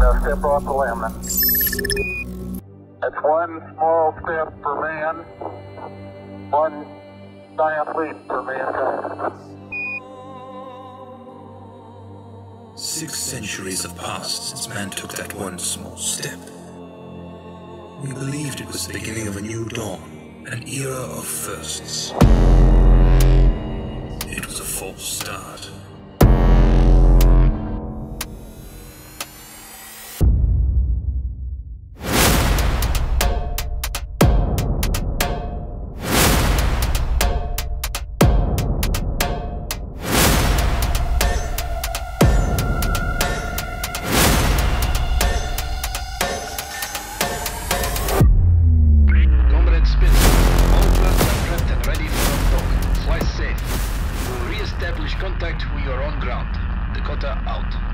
step off the limb. That's one small step for man, one giant leap for mankind. Six centuries have passed since man took that one small step. We believed it was the beginning of a new dawn, an era of firsts. It was a false start. Contact when you're on ground. Dakota out.